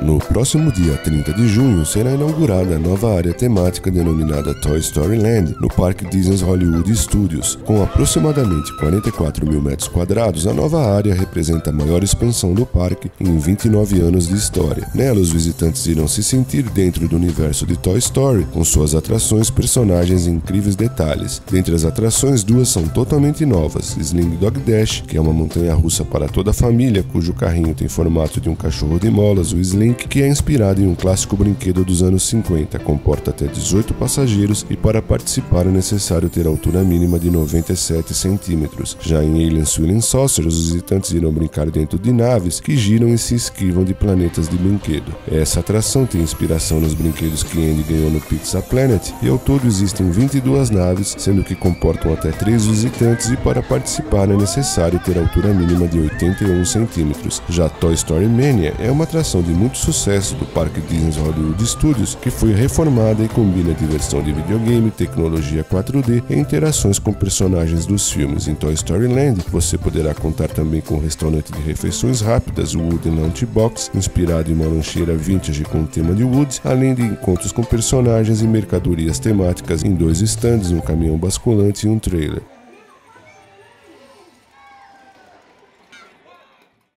No próximo dia 30 de junho será inaugurada a nova área temática denominada Toy Story Land no Parque Disney's Hollywood Studios. Com aproximadamente 44 mil metros quadrados, a nova área representa a maior expansão do parque em 29 anos de história. Nela, os visitantes irão se sentir dentro do universo de Toy Story, com suas atrações, personagens e incríveis detalhes. Dentre as atrações, duas são totalmente novas: Sling Dog Dash, que é uma montanha russa para toda a família, cujo carrinho tem formato de um cachorro de molas, o Slink, que é inspirado em um clássico brinquedo dos anos 50, comporta até 18 passageiros e para participar é necessário ter altura mínima de 97 centímetros. Já em Alien Swirling Saucer, os visitantes irão brincar dentro de naves que giram e se esquivam de planetas de brinquedo. Essa atração tem inspiração nos brinquedos que Andy ganhou no Pizza Planet e ao todo existem 22 naves, sendo que comportam até 3 visitantes e para participar é necessário ter altura mínima de 81 centímetros. Já Toy Story Mania é uma atração de muito sucesso do Parque Disney Hollywood Studios que foi reformada e combina diversão de videogame, tecnologia 4D e interações com personagens dos filmes. Em Toy Story Land você poderá contar também com um restaurante de refeições rápidas, o Wooden Lunchbox, inspirado em uma lancheira vintage com o tema de Woods, além de encontros com personagens e mercadorias temáticas em dois estandes, um caminhão basculante e um trailer.